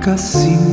Cassino.